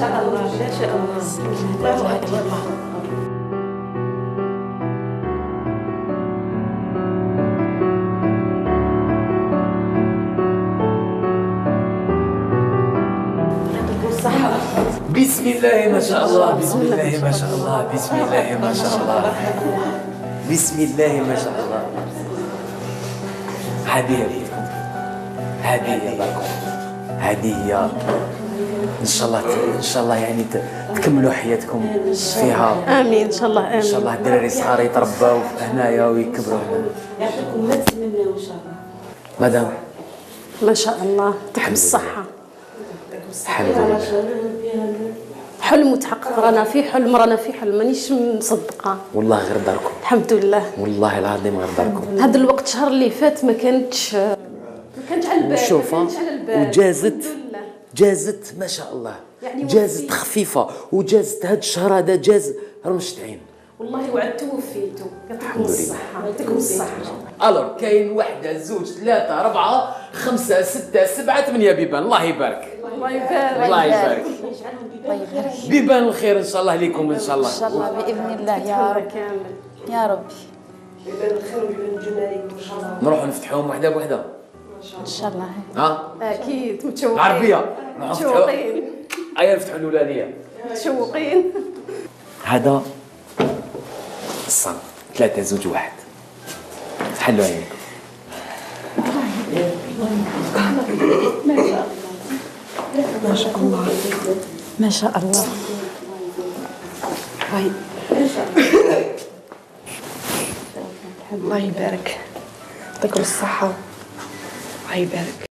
شاء الله ما شاء الله. أكبر. بسم الله ما شاء الله بسم الله ما شاء الله بسم الله ما شاء الله. بسم الله ما شاء الله. هدية هدية لكم. هدية. إن شاء الله إن شاء الله يعني ت- تكملوا حياتكم فيها. آمين إن شاء الله آمين. إن شاء الله الدراري الصغار يترباو هنايا ويكبروا هنا. يعطيكم ما تتمناو إن شاء الله. مدام. ما شاء الله. تحب الصحه الحمد لله. حلم متحقق رانا في حلم رانا في حلم. مانيش مصدقة. والله غير داركم. الحمد لله. والله العظيم غير داركم. هذا الوقت الشهر اللي فات ما كانتش ما كانتش على البال وشوف ما كانتش على البال. وجازت. الحمد لله. جازت ما شاء الله. يعني جازت وفيت. خفيفة وجازت هذا الشهر هذا جاز رمشت عين والله وعدت وفيتوا يعطيكم. الصحة. يعطيكم الصحة. الور كاين واحدة زوج ثلاثة أربعة خمسة ستة سبعة ثمانية بيبان. الله يبارك. الله يبارك. الله يبارك. بيبان الخير إن شاء الله ليكم إن شاء الله. إن شاء الله بإذن الله. يا رب. يا ربي. يبان الخير ويبان الجمال. إن شاء الله. نروحوا نفتحوهم وحدة بوحدة. إن شاء الله. ها؟ أكيد. متشوقين. نفتحوا متشوقين. أيا نفتحوا الأولانية متشوقين. هذا الصنف ثلاثة زوج واحد. حلوا عينيكم ما شاء الله. الله يبارك. يعطيكم الصحة. الله يبارك